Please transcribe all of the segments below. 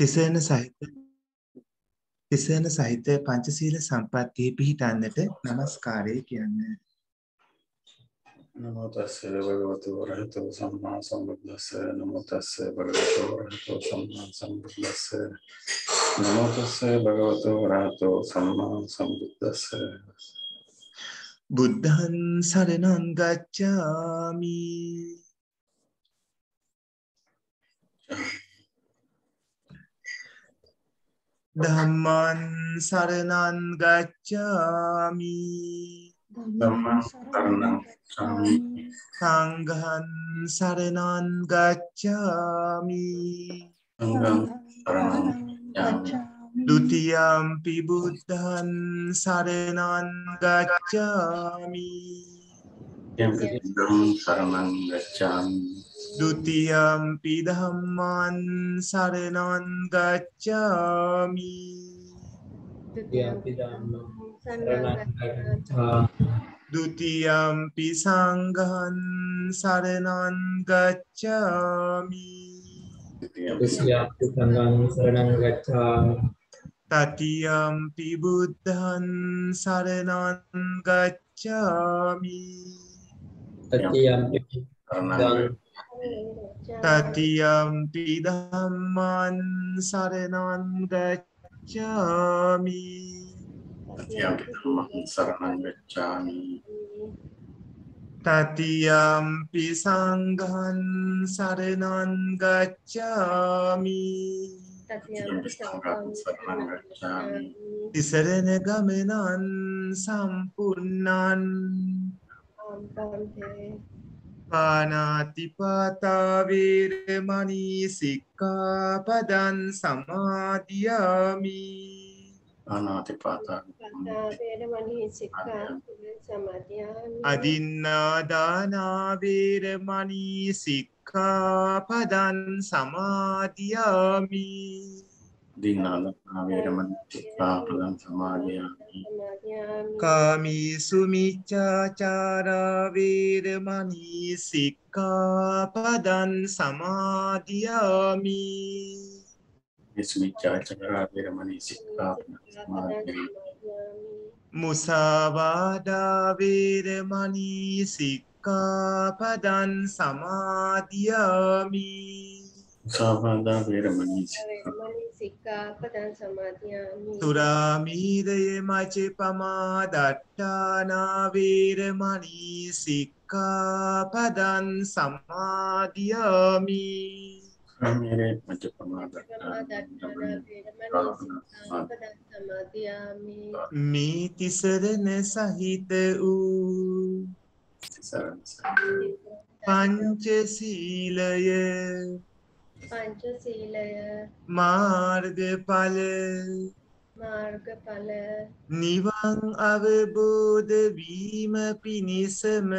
තිසරණ සහිත තිසරණ සහිත පංචශීල සම්පත්තියේ පිහිටන්නට নমස්කාරය කියන්නේ. නමෝ තස්සේ භගවතු වරහතෝ සම්මා සම්බුද්දස්සේ. නමෝ තස්සේ භගවතු වරහතෝ සම්මා සම්බුද්දස්සේ. නමෝ තස්සේ භගවතු වරහතෝ සම්මා සම්බුද්දස්සේ. බුද්ධං සරණං ගච්ඡාමි ධම්මං සරණං ගච්ඡාමි. ධම්මං සරණං ගච්ඡාමි. සංඝං සරණං ගච්ඡාමි සංඝං සරණං ගච්ඡාමි. ဒ ුතියම්පි බුද්ධං සරණං ගච්ඡාමි යම් සරණං ගච්ඡාමි. ဒ ුතියම්පි ධම්මං සරණං ගච්ඡාමි. Tiampi Dhamma Saranang Gacchāmi ဒ ුතියම්පි සංඝං සරණං ගච්ඡාමි. Tusiyapi Sanghang Saranang Gacchāmi තතියම්පි බුද්ධං සරණං ගච්ඡාමි. Tatiyampi සරණං තතියම්පි ධම්මං සරණං ගච්ඡාමි යම් ධම්මං සරණං ගච්ඡාමි තතියම්පි සංඝං සරණං ගච්ඡාමි යම් සංඝං සරණං ගච්ඡාමි තිසරණ ගමනං සම්පූර්ණං පානාතිපාතා වේරමණී සික්ඛාපදං සමාදියාමි කාමීසු මිච්ඡාචාරා වේරමණී සික්ඛාපදං සමාදියාමි විසුමිච්ඡාචාරා වේරමණී සික්ඛාපදං සමාදියාමි මුසාවාදා වේරමණී සික්ඛාපදං සමාදියාමි සාවාදා වේරමණී සික්ඛාපදං සමාදියාමි සුරාමීරය මචපමා දට්ඨානා වේරමණී සික්ඛාපදං සමාදියාමි සම්මේරේ මච්ච ප්‍රමාදත්තා සමාදියාමි මේ තිසරණ සහිත වූ සරණ පංචශීලය පංචශීලය. මාර්ගඵල. මාර්ගඵල. නිවන් අවබෝධ වීම පිණිසම.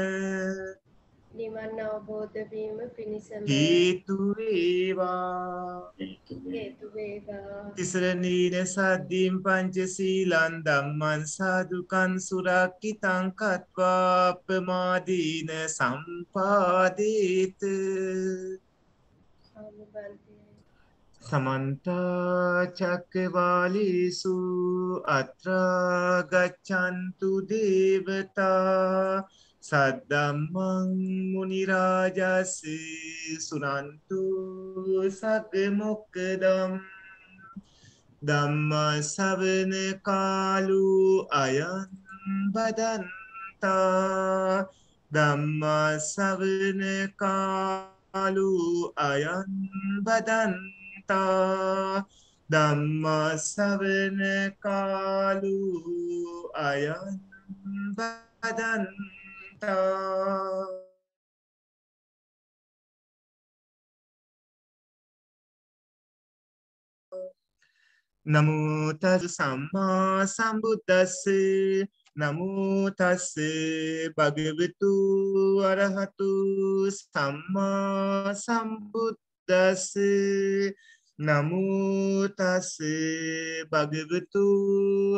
නිවන් අවබෝධ වීම පිණිසම. හේතු වේවා. හේතු වේවා. තිසරණීන සද්දීම් පංචශීලං ධම්මං සාදුකං සුරක්කිතං කତ୍වා අපමාදීන සම්පාදේත සමන්ත චක්කවාලීසු අත්‍රා ගච්ඡන්තු දේවතා සද්දම්මං මුනි රාජස් සුනන්තු සග්ග මොක්කදම් ධම්ම ශවන කාලු අයං බදන්තා ධම්ම ශවන කාලු අයං බදන්තා ධම්ම ශවන කාලු අයං බදන්තා। නමෝ තස් සම්මා සම්බුද්දස්ස। නමෝ තස් භගවතු අරහතු සම්මා සම්බුද්දස්ස। නමෝ තස් භගවතු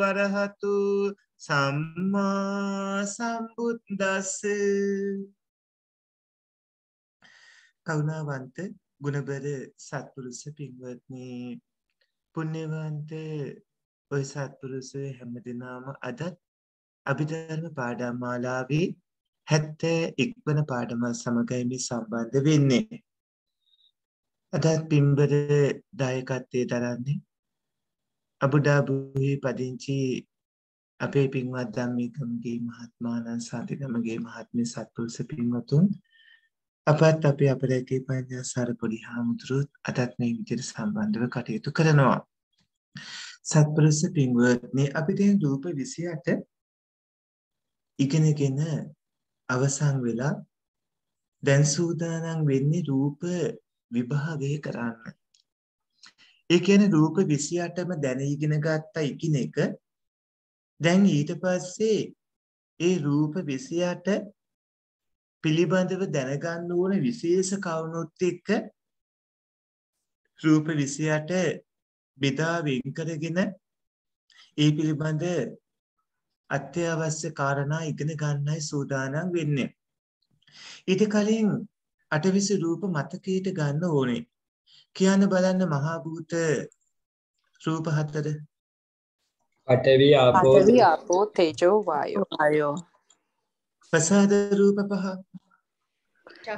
අරහතු සම්මා සම්බුද්දස්ස කරුණාවන්ත ගුණබර සත්පුරුෂ පින්වත්නි පුණ්‍යවන්ත ඔය සත්පුරුෂය හැමදිනාම අදත් අභිධර්ම පාඩම් මාලාවේ හැත්ත ඉක්වන පාඩම සමගයි මේ සම්බන්ධ වෙන්නේ. අදත් පින්බර දායකත්වය දරන්නේ අබුඩාබුහි පදිංචි අපේ පින්වත් ධම්මිකමගේ මහත්මානන් සාතිකමගේ මහත්මය සත්පුරුෂ පින්වතුන් අපත් අපේ අපරැකේ පඤ්ඤාසාර පොඩි හාමුදුරුවොත් අදත් මේ විදිහට සම්බන්ධව කටයුතු කරනවා. සත්පුරුෂ පින්වත්නි අපි දැන් රූප 28 ඉගෙනගෙන අවසන් වෙලා දැන් සූදානම් වෙන්නේ රූප විභාගය කරන්න. ඒ කියන්නේ රූප 28ම දැන ඉගෙන ගත්ත එකිනෙක දැන් ඊට පස්සේ ඒ රූප 28 පිළිබඳව දැනගන්න ඕන විශේෂ කවුනොත් එක්ක රූප 28 බෙදා වෙන් කරගෙන ඒ පිළිබඳ අත්‍යවශ්‍ය කාරණා ඉගෙන ගන්නයි සූදානම් වෙන්නේ. ඊට කලින් අටවිසි රූප මතකයට ගන්න ඕනේ. කියන්න බලන්න මහා භූත රූප හතර. පඨවි ආපෝ පඨවි ආපෝ තේජෝ වායෝ වායෝ ප්‍රසාද රූප පහ.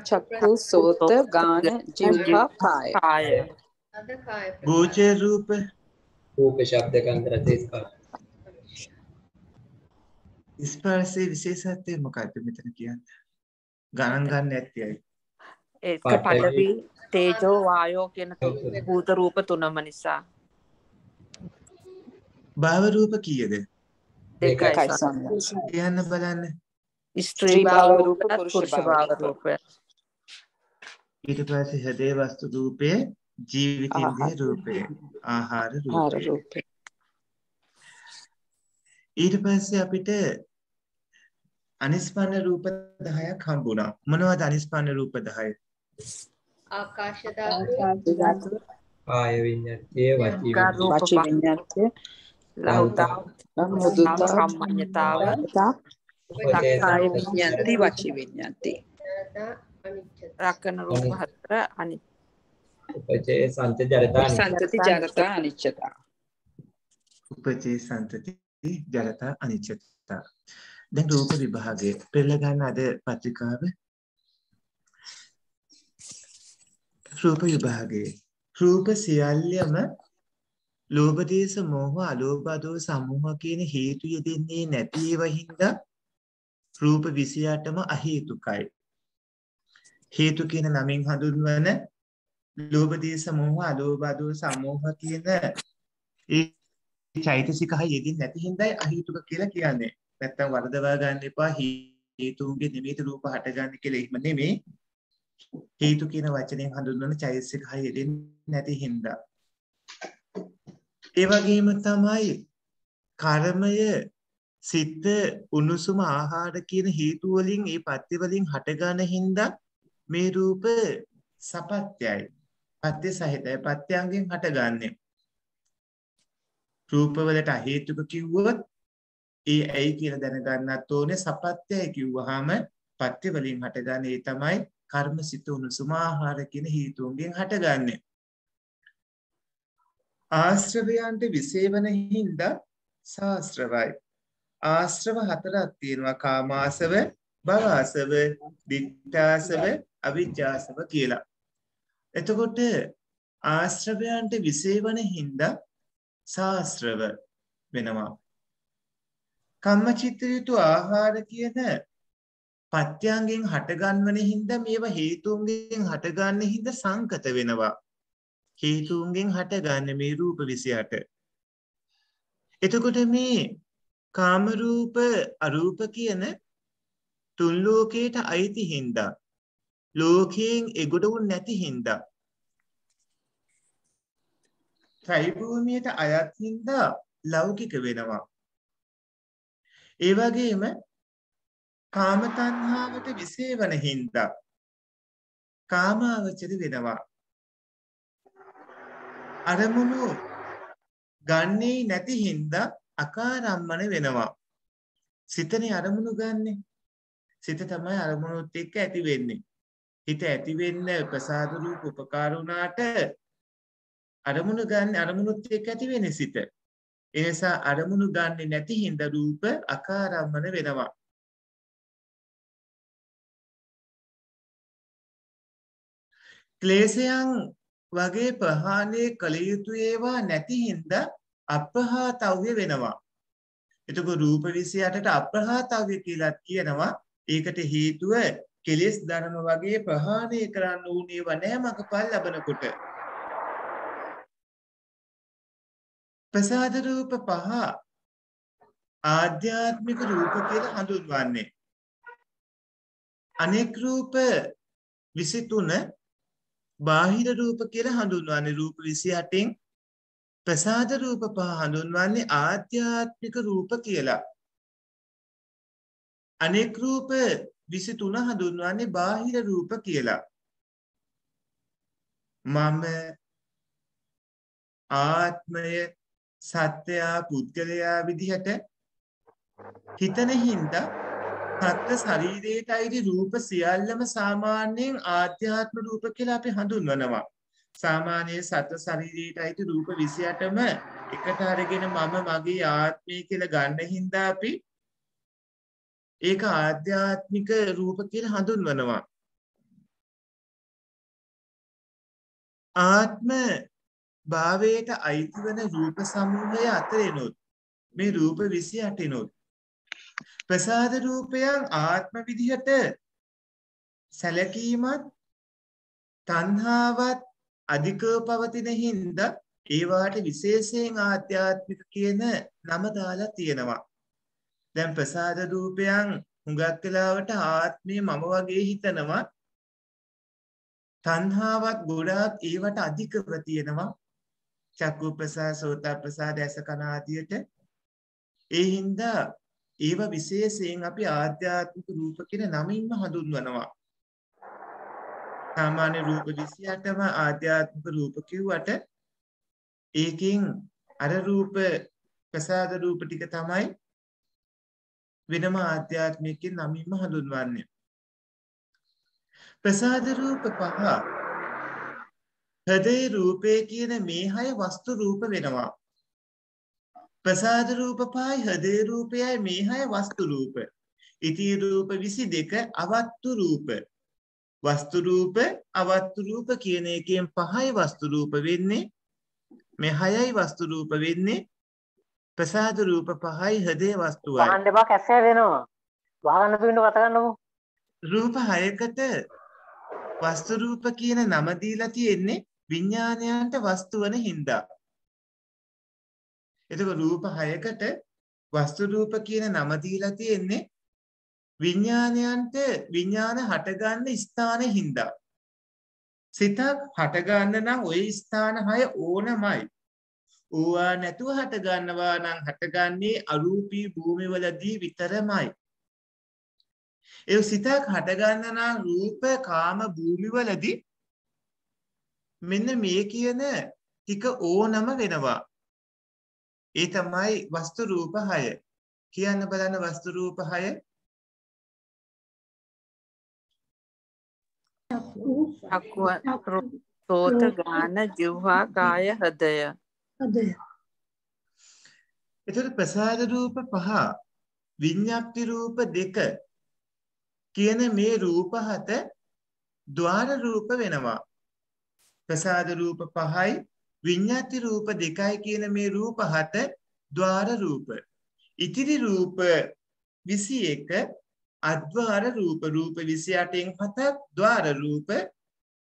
චක්කු සෝත ගාන ජීවහා කාය කාය ගෝචර රූප රූප ශබ්ද ගන්ධ රස ස්පර්ශ ස්පර්ශයේ විශේෂත්වය මොකක්ද මෙතන කියන්නේ? ගණන් ගන්න නැත්තේ ඇයි? ඒක පඨවි. තේජෝ වායෝ කියන භූත රූප තුනම නිසා භාව රූප කීයද? දෙකයි. කියන්න බලන්න. ස්ත්‍රී භාව රූප පුරුෂ භාව රූප ඊට පස්සේ හදේ වස්තු රූපය, ජීවිතින්ද්‍රිය ආහාර. රූපය, ආහාර හාර රූපය. රූප ඊට පස්සේ අපිට අනිස්පන්න රූප 10ක් හම්බුණා. මොනවද අනිස්පන්න රූප 10? ආකාශ ධාතුව කාය විඤ්ඤාතයේ වචී රූප වචි විඤ්ඤාතය ලෞතා මුදුතා කම්මඤ්ඤතාව කාය විඤ්ඤාති වචි විඤ්ඤාති ජනතා අනිච්චත රක්කන රූප හතර අනි උපචේ සංච ජරතා සන්තති ජරතා අනිච්චතා. උපචේ සන්තති ජරතා අනිච්චතා. දැන් රූප විභාගය පෙළ ගන්න අද පත්‍රිකාව රූප විභාගයේ. රූප සියල්ලම ලෝභ දේශ මොහ අලෝභ දෝෂ සමූහ කියන හේතු යෙදෙන්නේ නැති ඒවා හින්දා රූප 28ම අහේතුකයි. හේතු කියන නමින් හඳුන්වන ලෝභ දේශ මොහ අලෝභ දෝෂ සමූහ කියන ඒ චෛතසික හය යෙදින් නැති හින්දායි අහේතුක කියලා කියන්නේ. නැත්තම් වරදවා ගන්න එපා. හේතුන්ගේ නිමිති රූප හටගන්නේ කියලා එහෙම නෙමෙයි. හේතු කියන වචනයෙන් හඳුන්වන චෛතසික හය යෙදෙන්නේ නැති හින්දා. ඒ වගේම තමයි කර්මය සිත උණුසුම ආහාර කියන හේතු වලින් ඒ පත්‍ය වලින් හටගන හින්දා මේ රූප සපත්‍යයි. පත්‍ය සහිතයි. පත්‍යංගෙන් හටගන්නේ. රූපවලට හේතුක කිව්වොත් ඒ ඇයි කියලා දැනගන්නත් ඕනේ. සපත්‍යයි කිව්වහම පත්‍ය වලින් හටගන්නේ. ඒ තමයි කර්ම සිත උණුසුම ආහාර කියන හේතුන්ගෙන් හටගන්නේ ආශ්‍රවයන්ට විසේවන හින්දා සාශ්‍රවයි. ආශ්‍රව හතරක් තියෙනවා කාමාසව, භවආසව, දිඨාසව, අවිජ්ජාසව කියලා. එතකොට ආශ්‍රවයන්ට විසේවන හින්දා සාශ්‍රව වෙනවා. කම්මචිත්‍රිතු ආහාර කියන පත්‍යංගෙන් හටගන්වන හින්දා මේවා හේතුන්ගෙන් හටගන්න හින්දා සංකත වෙනවා. හේතුන්ගෙන් හටගන්න මේ රූප 28. එතකොට මේ කාම රූප අරූප කියන තුන් ලෝකයට අයිති හින්දා ලෝකයෙන් එගොඩ වුන් නැති හින්දා ත්‍රිභූමියට අයත් හින්දා ලෞකික වෙනවා. ඒ වගේම කාම තණ්හාවට විසේවන හින්දා කාමාවචර වෙනවා. අරමුණු ගන්නේ නැති හින්දා අකාරම්මන වෙනවා. සිතනේ අරමුණු ගන්නෙ. සිත තමයි අරමුණුත් එක්ක ඇති වෙන්නේ. හිත ඇති වෙන්න ප්‍රසාද රූප උපකාර වුණාට අරමුණු ගන්න අරමුණුත් එක්ක ඇති වෙන්නේ සිත. ඒ නිසා අරමුණු ගන්නෙ නැති හින්දා රූප අකාරම්මන වෙනවා. ක්ලේශයන් වගේ ප්‍රහාණය කළ යුතු ඒවා නැති හින්දා අප්‍රහාතව්‍ය වෙනවා. එතකොට රූප 28ට අප්‍රහාතව්‍ය කියලාත් කියනවා. ඒකට හේතුව කෙලෙස් ධර්ම වගේ ප්‍රහාණය කරන්න ඕනේව නැහැ මගපල් ලබනකොට. ප්‍රසාද රූප පහ ආධ්‍යාත්මික රූප කියලා හඳුන්වන්නේ. අනෙක් රූප 23 බාහිර රූප කියලා හඳුන්වන්නේ රූප 28න් ප්‍රසාද රූප පහ හඳුන්වන්නේ ආධ්‍යාත්මික රූප කියලා. අනෙක් රූප 23 හඳුන්වන්නේ බාහිර රූප කියලා. මම ආත්මය සත්‍යයා පුද්ගලයා විදිහට හිතන හින්දා සත්ත්ව ශරීරයට අයිති රූප සියල්ලම සාමාන්‍යයෙන් ආධ්‍යාත්ම රූප කියලා අපි හඳුන්වනවා. සාමාන්‍ය සත්ත්ව ශරීරයට අයිති රූප 28ම එකට අරගෙන මම මගේ ආත්මය කියලා ගන්න හින්දා අපි ඒක ආධ්‍යාත්මික රූප කියලා හඳුන්වනවා. ආත්ම භාවයට අයිති වන රූප සමූහය අතරිනුත් මේ රූප 28 ප්‍රසාද රූපයන් ආත්ම විදිහට සැලකීමත් තණ්හාවත් අධිකව පවතින හින්දා ඒවාට විශේෂයෙන් ආධ්‍යාත්මික කියන නම දාලා තියෙනවා. දැන් ප්‍රසාද රූපයන් හුඟක් වෙලාවට ආත්මය මම වගේ හිතනවා. තණ්හාවත් ගොඩාක් ඒවට අධිකව තියෙනවා. චක්කු ප්‍රසාද සෝත ප්‍රසාද ඇස කන ආදියට ඒ හින්දා ඒව විශේෂයෙන් අපි ආධ්‍යාත්මික රූප කියන නමින්ම හඳුන්වනවා. සාමාන්‍ය රූප 28ම ආධ්‍යාත්මික රූප කිව්වට ඒකෙන් අර රූප ප්‍රසාද රූප ටික තමයි වෙනම ආධ්‍යාත්මිකකින් නමින්ම හඳුන්වන්නේ. ප්‍රසාද රූප පහ හදේ රූපේ කියන මේ හය වස්තු රූප වෙනවා. ප්‍රසාද රූප පහයි හදේ රූපයයි මේ හය වස්තු රූප. ඉති රූප 22 අවත්තු රූප. වස්තු රූප අවත්තු රූප කියන එකෙන් පහයි වස්තු රූප වෙන්නේ මේ හයයි වස්තු රූප වෙන්නේ ප්‍රසාද රූප පහයි හදේ වස්තුවයි. වහන්න එපා කැස්සේ වෙනවා. වහගන්න තුින්න කතා කරන්නකෝ. රූප හයකට වස්තු රූප කියන නම දීලා තියෙන්නේ විඥානයන්ට වස්තු වන හින්දා. එතකොට රූප හයකට වස්තු රූප කියන නම දීලා තියෙන්නේ විඥානයන්ට විඥාන හටගන්න ස්ථානෙ හින්දා. සිතක් හටගන්න නම් ওই ස්ථාන හය ඕනමයි. ඕවා නැතුව හටගන්නවා නම් හටගන්නේ අරූපී භූමිවලදී විතරමයි. ඒ සිතක් හටගන්න නම් රූප කාම භූමිවලදී මෙන්න මේ කියන ටික ඕනම වෙනවා. ඒ තමයි වස්තු රූප 6. කියන්න බලන්න වස්තු රූප 6. චක්කුව සෝත ගාන ජීවහා කාය හෘදය එතකොට ප්‍රසාද රූප පහ විඤ්ඤාප්ති රූප දෙක කියන මේ රූප හත ద్వාර රූප වෙනවා ප්‍රසාද රූප පහයි විඤ්ඤාති රූප දෙකයි කියන මේ රූප හත ద్వාර රූප. ඉතිරි රූප 21 අද්වාර රූප රූප 28න් හතක් ద్వාර රූප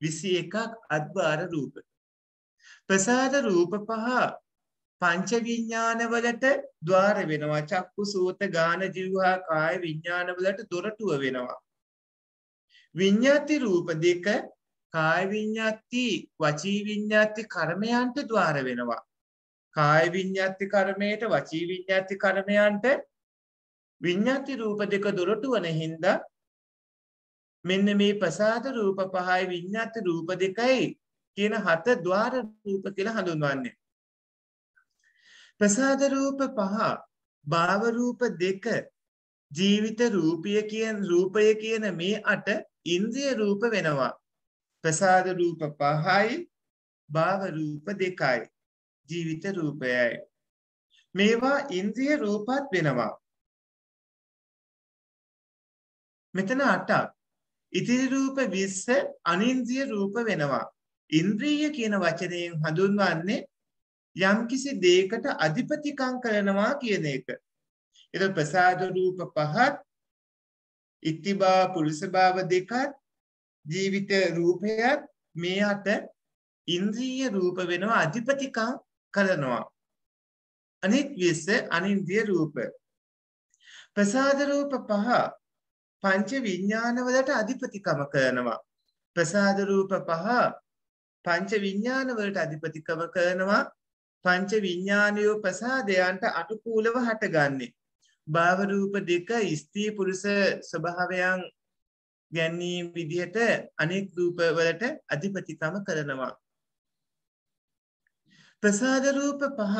21ක් අද්වාර රූප. ප්‍රසාද රූප පහ පංච විඥානවලට ద్వාර වෙනවා චක්කු සෝත ගාන જીවහා කාය විඥානවලට දොරටුව වෙනවා විඤ්ඤාති රූප දෙක කායවිඤ්ඥත්ති වචීවිඤ්ඥත්ති කර්මයන්ට දවාර වෙනවා. කායවිඤ්ඥත්ති කර්මයට වචීවිඤ්ඥත්ති කර්මයන්ට විඤ්ඥාති රූප දෙක දුරටු වන හින්ද මෙන්න මේ ප්‍රසාද රූප පහයි විඤ්ඥාති රූප දෙකයි කියන හත දවාර රූප කියල හඳුන්වන්නේ. ප්‍රසාදරූප පහ භාවරූප දෙක ජීවිත රූපය කියෙන් රූපය කියන මේ අට ඉන්ද්‍රිය රූප වෙනවා. ප්‍රසාද රූප පහයි භාව රූප දෙකයි. ජීවිත රූපයයි. මේවා ඉන්ද්‍රිය රූපත් වෙනවා. මෙතන 8ක්. ඉතිරි රූප 20 අනින්ද්‍රිය රූප වෙනවා. ඉන්ද්‍රිය කියන වචනයෙන් හඳුන්වන්නේ යම්කිසි දෙයකට අධිපතිකම් කරනවා කියන එක. ඒක ප්‍රසාද රූප පහත් ඉතිබා පුරුෂභාව දෙකත් ජීවිත රූපයත් මේ අට ඉන්ද්‍රිය රූප වෙනවා අධිපතිකම් කරනවා. අනිත් 20 අනින්ද්‍රිය රූප. ප්‍රසාද රූප පහ පංච විඥාන වලට අධිපතිකම කරනවා. ප්‍රසාද රූප පහ පංච විඥාන වලට අධිපතිකම කරනවා. පංච විඥානයෝ ප්‍රසාදයන්ට අනුකූලව හටගන්නේ. භාව රූප දෙක ස්ත්‍රී පුරුෂ ස්වභාවයන් ගැනීම විදිහට අනෙක් රූප වලට අධිපතිකම කරනවා. ප්‍රසාද රූප පහ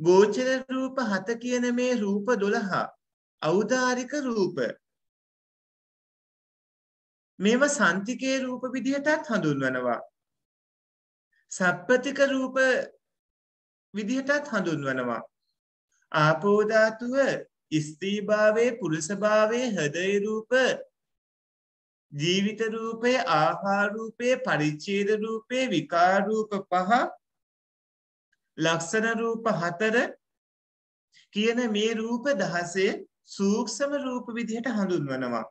ගෝචර රූප හත කියන මේ රූප 12 ඖදාරික රූප. මේවා සන්තිකේ රූප විදිහටත් හඳුන්වනවා. සප්පතික රූප විදිහටත් හඳුන්වනවා. ආපෝ ධාතුව ස්ත්‍රී භාවයේ පුරුෂ භාවයේ හෘදය රූප ජීවිත රූපේ ආහාර රූපේ පරිච්ඡේද රූපේ විකාර රූප පහ ලක්ෂණ රූප හතර කියන මේ රූප දහසේ සූක්ෂම රූප විදිහට හඳුන්වනවා.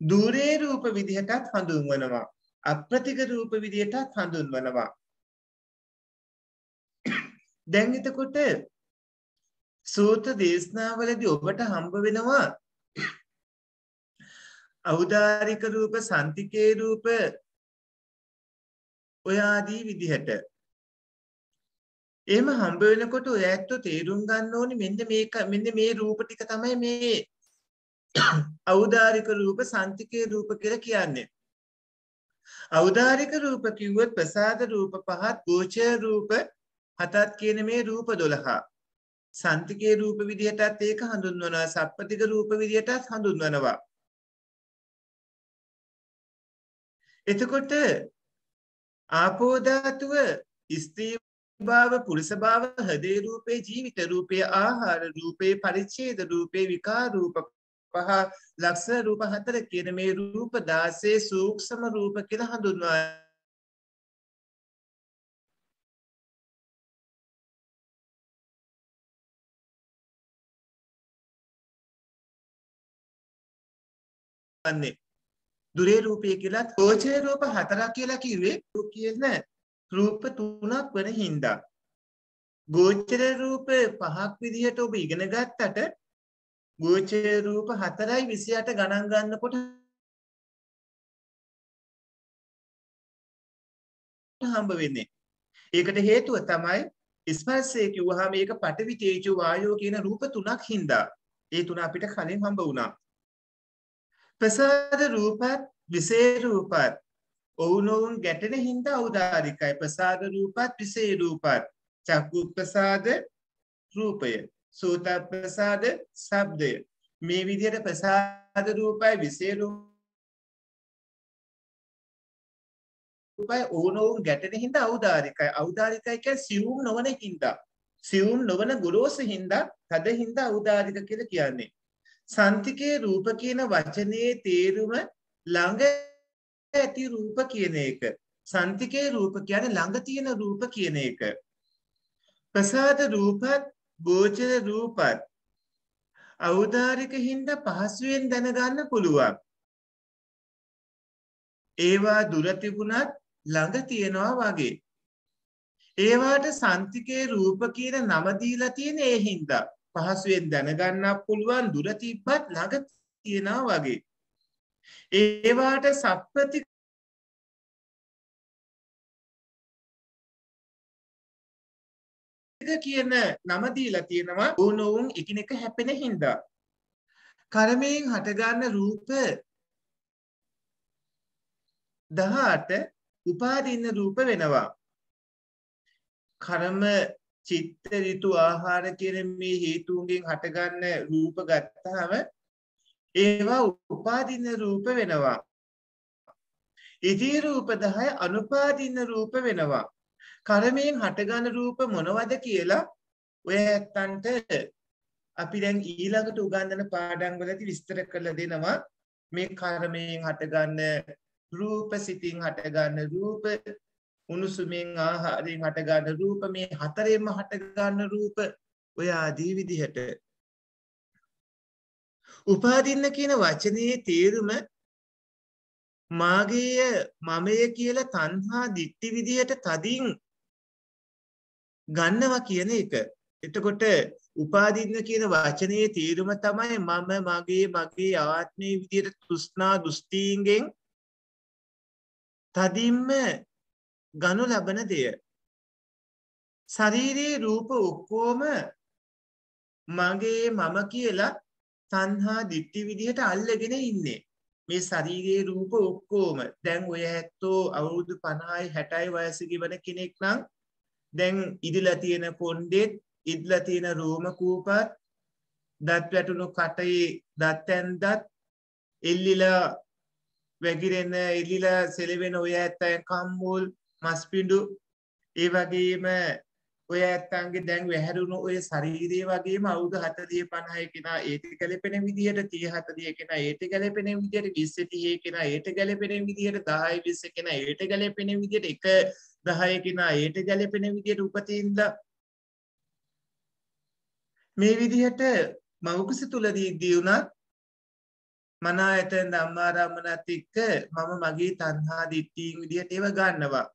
දුරේ රූප විදිහටත් හඳුන්වනවා. අප්‍රතික රූප විදිහටත් හඳුන්වනවා. දැන් එතකොට සූත්‍ර දේශනාවලදී ඔබට හම්බ වෙනවා අවදාරික රූප සන්තිකේ රූප ඔය ආදී විදිහට එහෙම හම්බ වෙනකොට ඔය ඇත්තෝ තේරුම් ගන්න ඕනි මෙන්න මේක මෙන්න මේ රූප ටික තමයි මේ අවදාරික රූප සන්තිකේ රූප කියලා කියන්නේ. අවදාරික රූප කිව්වොත් ප්‍රසාද රූප පහත් ගෝචර රූප හතත් කියන මේ රූප 12. සන්තිකේ රූප විදිහටත් ඒක හඳුන්වනවා සප්පතික රූප විදිහටත් හඳුන්වනවා. එතකොට ආපෝ ධාතුව ස්ත්‍රී භාව පුරුෂ භාව හදේ රූපේ ජීවිත රූපේ ආහාර රූපේ පරිච්ඡේද රූපේ විකාර රූප පහ ලක්ෂණ රූප හතර කියන මේ රූප 16 සූක්ෂම රූප කියලා හඳුන්වනවා වන්නේ දුරේ රූපය කියලා ගෝචර රූප හතරක් කියලා කිව්වේ කියන රූප තුනක් වෙන හින්දා ගෝචර රූප පහක් විදිහට ඔබ ඉගෙන ගත්තට ගෝචර රූප 4යි 28 ගණන් ගන්නකොට හම්බ වෙන්නේ. ඒකට හේතුව තමයි ස්පර්ශය කිව්වහම මේක පඨවි තේජෝ වායෝ කියන රූප තුනක් හින්දා. ඒ තුන අපිට කලින් හම්බ වුණා. ප්‍රසාද රූපත් විසේ රූපත්. ඔවුනොවුන් ගැටෙන හින්දා ඖදාරිකයි. ප්‍රසාද රූපත් විසේ රූපත්. චක්කු ප්‍රසාද රූපය. සෝත ප්‍රසාද ශබ්දය. මේ විදිහට ප්‍රසාද රූපයි විසේ රූපයි ඕනෝන් ගැටෙන හින්දා ඖදාරිකයි. ඖදාරිකයි කියන්නේ සියුම් නොවන හින්දා. සියුම් නොවන ගොරෝසු හින්දා තද හින්දා ඖදාරික කියලා කියන්නේ. සන්තිකේ රූප කියන වචනේ තේරුම ළඟ ඇති රූප කියන එක. සන්තිකේ රූප කියන්නේ ළඟ තියෙන රූප කියන එක. ප්‍රසාද රූපත් ගෝචර රූපත් අවදාරික හින්දා පහසුවෙන් දැනගන්න පුළුවන්. ඒවා දුර තිබුණත් ළඟ තියෙනවා වගේ. ඒවාට සන්තිකේ රූප කියන නම දීලා තියෙන ඒ හින්දා පහසුවෙන් දැනගන්න පුළුවන් දුර තිබ්බත් ළඟ තියෙනවා වගේ. ඒවාට සප්‍රති කියන නම දීලා තියෙනවා ඕනෝන් එකිනෙක හැපෙන හින්දා. කර්මයෙන් හටගන්න රූප 18 උපාදින්න රූප වෙනවා. කර්ම චිත්ත ඍතු ආහාර කියන මේ හේතුන්ගෙන් හටගන්න රූප ගත්තාම ඒවා උපාදින රූප වෙනවා. ඉදී රූප 10 අනුපාදින්න රූප වෙනවා. කර්මයෙන් හටගන්න රූප මොනවද කියලා ඔය ඇත්තන්ට අපි දැන් ඊළඟට උගන්වන පාඩම් වලදී විස්තර කරලා දෙනවා මේ කර්මයෙන් හටගන්න රූප සිතින් හටගන්න රූප උණුසුමින් ආහාරයෙන් හටගන්න රූප මේ හතරෙන්ම හටගන්න රූප ඔය ආදී විදිහට උපාදින්න කියන වචනයේ තේරුම මාගේය මමය කියලා තණ්හා දිට්ටි විදිහට තදින් ගන්නවා කියන එක. එතකොට උපාදින්න කියන වචනයේ තේරුම තමයි මම මගේ මගේ ආත්මයේ විදිහට තෘෂ්ණා දෘෂ්ටීන්ගෙන් තදින්ම ගනු ලබන දෙය. ශරීරයේ රූප ඔක්කොම මගේ මම කියලා තණ්හා දිට්ටි විදිහට අල්ලගෙන ඉන්නේ. මේ ශරීරයේ රූප ඔක්කොම දැන් ඔය ඇත්තෝ අවුරුදු 50යි 60යි වයසේ වන කෙනෙක් නම් දැන් ඉදිලා තියෙන කොණ්ඩෙත් ඉදලා තියෙන රෝම කූපත් දත් වැටුණු කටේ දත් ඇන්දත් එල්ලිලා වැగిරෙන එල්ලිලා සෙලවෙන ඔය ඇත්තයන් කම්මුල් මස්පිඩු ඒ වගේම ඔය ඇත්තන්ගේ දැන් වැහැරුණු ඔය ශරීරයේ වගේම අවුරුදු 40 50 කෙනා ඒට ගැලපෙන විදිහට 30 40 කෙනා ඒට ගැලපෙන විදිහට 20 30 කෙනා ඒට ගැලපෙන විදිහට 10 20 කෙනා ඒට ගැලපෙන විදිහට 1 10 කෙනා ඒට ගැලපෙන විදිහට උපතින්දා මේ විදිහට මවකුස තුලදී දියුණත් මනා ඇතැන් ධම්මාරම්මනත් එක්ක මම මගේ තණ්හා දිට්ඨීන් විදිහට ඒව ගන්නවා.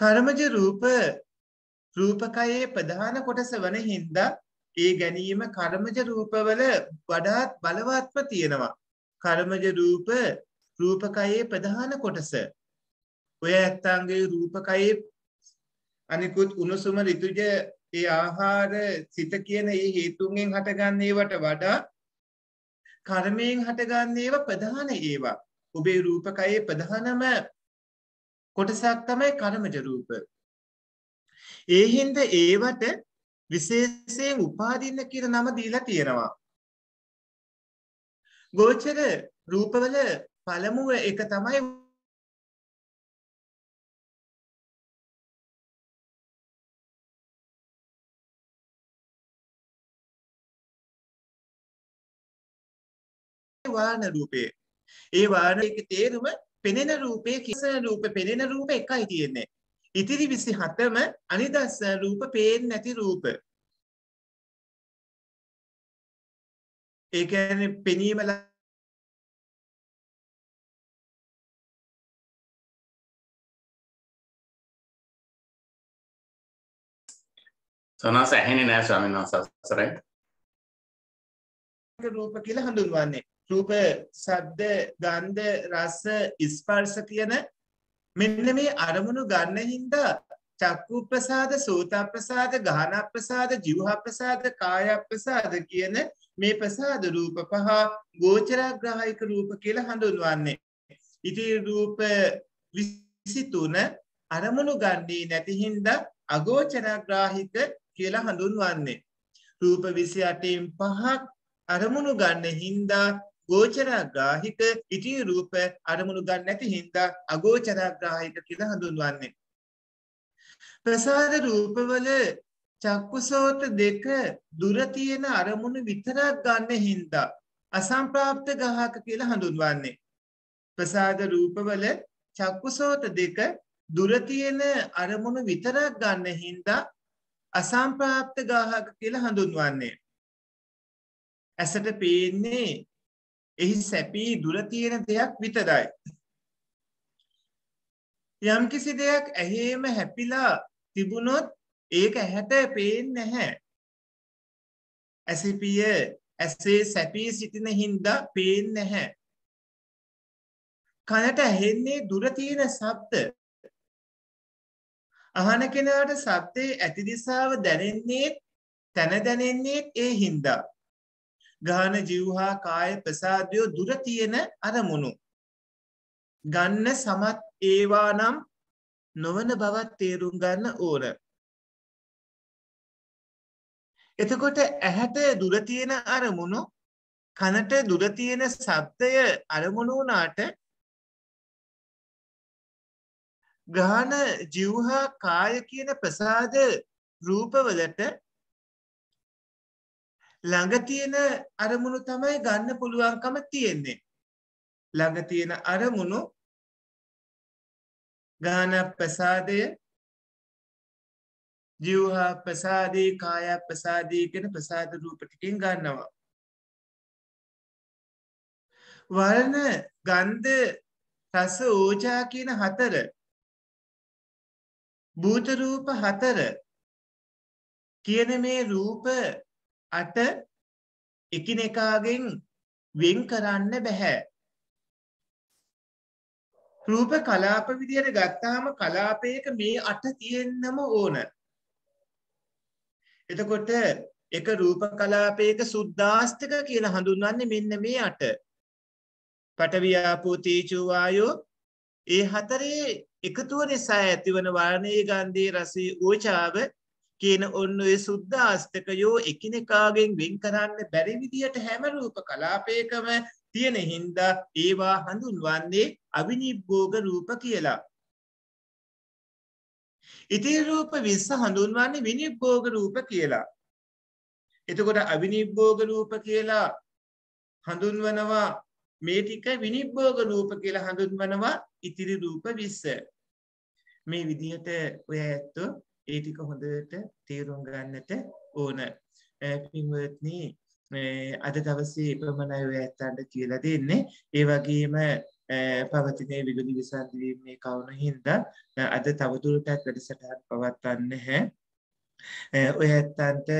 කර්මජ රූප රූපකයේ ප්‍රධාන කොටස වන හින්දා ඒ ගැනීම කර්මජ රූපවල වඩාත් බලවත්ව තියෙනවා. කර්මජ රූප රූපකයේ ප්‍රධාන කොටස. ඔය ඇත්තන්ගේ රූපකයේ අනිකුත් උණුසුම ඍතුජ ඒ ආහාර සිත කියන ඒ හේතුන්ගෙන් හටගන්න ඒවට වඩා කර්මයෙන් හටගන්න ඒවා ප්‍රධාන ඒවා. ඔබේ රූපකයේ ප්‍රධානම කොටසක් තමයි කර්මජ රූප. ඒ හින්දා ඒවට විශේෂයෙන් උපාදින්න කියන නම දීලා තියෙනවා. ගෝචර රූපවල පළමුව එක තමයි වාන රූපය. ඒ වානයක තේරුම පෙනෙන රූපය කිසන රූප පෙනෙන රූප එකයි තියෙන්නේ. ඉතිරි විසි හතම අනිදස් රූප පේෙන් නැති රූප. ඒකැන පෙනීමල සනස ඇහෙන නෑ ස්වාමීන් වහන්සරයි රූප කියලා හඳුන්වන්නේ. රූප, ශබ්ද, ගන්ධ, රස, ස්පර්ශ කියන මෙන්න මේ අරමුණු ගන්න හින්දා චක්කු ප්‍රසාද, සෝත ප්‍රසාද, ගාහන ප්‍රසාද, જીවහ ප්‍රසාද, කාය ප්‍රසාද කියන මේ ප්‍රසාද රූප පහ ගෝචරග්‍රාහික රූප කියලා හඳුන්වන්නේ. ඉතින් රූප 23 අරමුණු ගන්නේ නැති හින්දා අගෝචරග්‍රාහික කියලා හඳුන්වන්නේ. රූප 28න් පහක් අරමුණු ගන්න හින්දා ගෝචරග්‍රාහික ඉටි රූප අරමුණු ගන්න නැති හින්දා අගෝචරග්‍රාහික කියලා හඳුන්වන්නේ. ප්‍රසාද රූපවල චක්කුසෝත දෙක දුර තියෙන අරමුණු විතරක් ගන්න හින්දා අසම්ප්‍රාප්ත ගාහක කියලා හඳුන්වන්නේ. ප්‍රසාද රූපවල චක්කුසෝත දෙක දුර තියෙන අරමුණු විතරක් ගන්න හින්දා අසම්ප්‍රාප්ත ගාහක කියලා හඳුන්වන්නේ. ඇසට පේන්නේ එහි සැපී දුර තියෙන දෙයක් විතරයි. යම්කිසි දෙයක් ඇහේම හැපිලා තිබුණොත් ඒක ඇහැට පේන්නේ නැහැ. ඇසිපිය ඇසේ සැපී සිටින හින්දා පේන්නේ නැහැ. කනට ඇහෙන්නේ දුර තියෙන ශබ්ද. අහන කෙනාට ශබ්දේ ඇති දිශාව දැනෙන්නේ තන දැනෙන්නේ ඒ හින්දා. ගාන ජීවහා කාය ප්‍රසාදයෝ දුර තියෙන අරමුණු. ගන්න සමත් ඒවා නම් නොවන බවත් තේරුම් ගන්න ඕන. එතකොට ඇහැට දුර තියෙන අරමුණු කනට දුර තියෙන ශබ්දය අරමුණු වුණාට ගාන ජීවහා කාය කියන ප්‍රසාද රූපවලට ළඟ තියෙන අරමුණු තමයි ගන්න පුළුවන්කම තියෙන්නේ. ළඟ තියෙන අරමුණු ගාන ප්‍රසාදය ජීවහා ප්‍රසාදී කාය ප්‍රසාදී කියන ප්‍රසාද රූප ටිකෙන් ගන්නවා. වර්ණ ගන්ධ රස ඕජා කියන හතර භූත රූප හතර කියන මේ රූප අට එකිනෙකාගෙන් වෙන් කරන්න බැහැ. රූප කලාප විදියට ගත්තාම කලාපයක මේ අට තියෙන්නම ඕන. එතකොට එක රූප කලාපයක සුද්දාස්තක කියලා හඳුන්වන්නේ මෙන්න මේ අට. පටවියාපෝ තේජෝ වායෝ ඒ හතරේ එකතුව නිසා ඇතිවන වර්ණයේ ගන්ධයේ රසයේ ඕජාව කියන ඔන්න ඔය සුද්දාස්තකයෝ එකිනෙකාගෙන් වෙන් කරන්න බැරි විදියට හැම රූප කලාපයකම තියෙන හින්දා ඒවා හඳුන්වන්නේ අවිනිබ්බෝග රූප කියලා. ඉතිරි රූප 20 හඳුන්වන්නේ විනිබ්බෝග රූප කියලා. එතකොට අවිනිබ්බෝග රූප කියලා හඳුන්වනවා මේ ටික විනිබ්බෝග රූප කියලා හඳුන්වනවා ඉතිරි රූප 20. මේ විදිහට ඔය ඇත්තෝ ඒ ටික හොඳට තේරුම් ගන්නට ඕන. පින්වත්නි අද දවසේ එපමණයි ඔය ඇත්තන්ට කියලා දෙන්නේ. ඒ වගේම පවතින විදුලි විසන්ධි වීමේ කවුන හින්දා අද තවදුරටත් වැඩසටහන් පවත්වන්න නැහැ. ඔය ඇත්තන්ට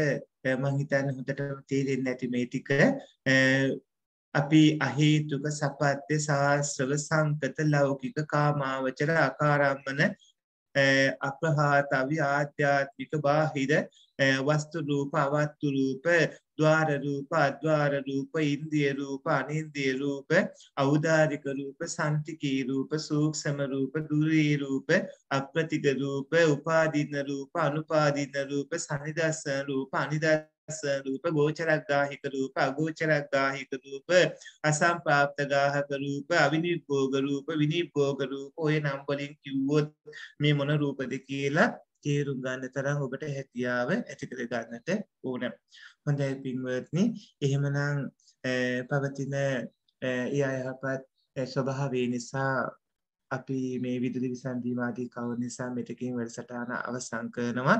මං හිතන්නේ හොඳටම තේරෙන්නේ නැති මේ ටික අපි අහේතුක සපත්‍ය සාස්ත්‍රව සංකත ලෞකික කාමාවචර අකාරම්මන අපහාත අවි ආධ්‍යාත්මික බාහිර වස්තු රූප අවත්තු රූප ద్వාර රූප අද්වාර රූප ඉන්දිය රූප අනින්දිය රූප ඖදාරික රූප සන්තිකී රූප සූක්ෂම රූප දුරී රූප අප්‍රතිග රූප උපාදීන රූප අනුපාදීන රූප සනිදස්සන රූප අනිදස්ස රූප ගෝචරග්ගාහික රූප අගෝචරග්ගාහික රූප අසම්ප්‍රාප්ත ගාහක රූප අවිනිර්භෝග රූප විනිර්භෝග රූප ඔය නම් වලින් කිව්වොත් මේ මොන රූපද කියලා තේරුම් ගන්න තරම් ඔබට හැකියාව ඇති කර ගන්නට ඕන. හොඳයි පින්වත්නි. එහෙමනම් පවතින ඒ අයහපත් ස්වභාවය නිසා අපි මේ විදුලි විසන්ධීම ආදී කවර නිසා මෙතකින් වැඩසටහන අවසන් කරනවා.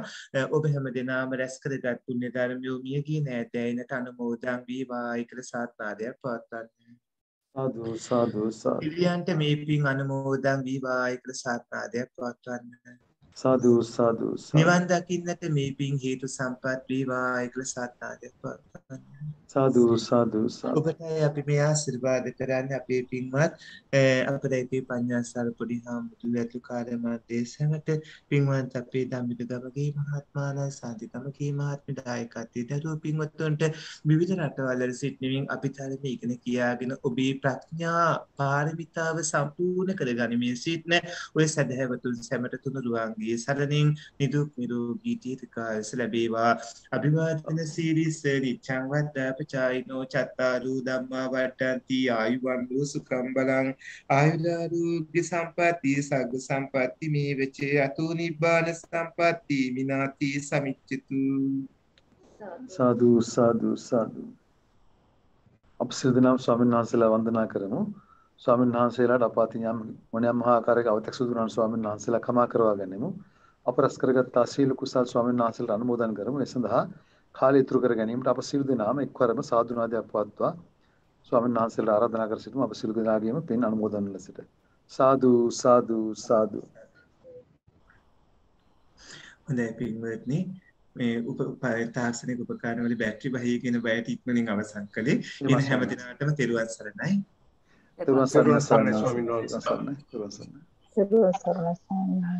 ඔබ හැම දෙනාම රැස් කරගත් පුණ්‍ය ධර්මයෝ මිය ගිය නෑදෑයිනට අනුමෝදන් වේවායි කියලා සාත්නාදයක් පවත්වන්නේ. සාදු සාදු සාදු ඉලියන්ට මේ පින් අනුමෝදන් වේවායි කියලා සාත්නාදයක් පවත්වන්නේ. සාදු සාදු නිවන් දකින්නට මේ පින් හේතු සම්පත් වේවායි කියලා සාත්නාදයක් පවත්වන්නේ. සාදු සාදු. සාදු ඔබටයි අපි මේ ආශිර්වාද කරන්නේ අපේ පින්වත්. අපේ ඉති පඤ්ඤාසාර පොඩි හාමුදුරුවෝ ඇතුළු කාර්යමය දේශනට පින්වත් අපේ ධම්මික ගමගේ මහත්මාලා සාධිකමගේ මහත්ම දායකත්වයට දරුව පින්වත්වන්ට විවිධ රටවල් සිටිනමින් අපි තරම ඉගෙන කියාගෙන ඔබේ ප්‍රඥා පාරමිතාව සම්පූර්ණ කරගනිමින් සිටින ඔය සදහැවතුන් සැමට තුනුරුවන්ගේ සරණින් නිදුක් නිරෝගී දීර්ඝායුෂ ලැබේවා. අභිවාදන සීරිස් නිච්ඡං වද්දා පචායිනෝ චත්තාරු ධම්මා වට්ටන්ති ආයුවන්දු සුඛම් බලං ආයුදාරෝග්‍ය සම්පatti සග්ග සම්පatti මේ වෙචේ අතු නිබ්බාන සම්පatti මිනාති සමිච්චතු සාදු සාදු සාදු. අප සියලු දෙනාම ස්වාමීන් වහන්සේලා වන්දනා කරමු. ස්වාමීන් වහන්සේලාට අප අතින් යම් මොනියම් මහා ආකාරයක අවතක් සුදුනන් ස්වාමීන් වහන්සේලා කමා කරවා ගනිමු. අප රැස් කරගත් සීල කුසල් ස්වාමීන් වහන්සේලාට අනුමෝදන් කරමු. ඒ සඳහා කාලය ඉතුරු කර ගැනීමට අප සියලු දෙනාම එක්වරම සාදුනාදයක් පවත්වා. ස්වාමීන් වහන්සේලා ආරාධනා කර සිටිමු. අප සියලු දෙනාගේම පින් අනුමෝදන් ලෙසට. සාදු සාදු සාදු. හොඳයි පින්වත්නි. මේ උප තාක්ෂණික උපකරණ වල බැටරි බහිය කියන බයට ඉක්මනින් අවසන් කළේ. එන හැම දිනකටම තෙරුවන් සරණයි. තෙරුවන් සරණයි. ස්වාමීන් වහන්සේ. සරුව සරණ සරණ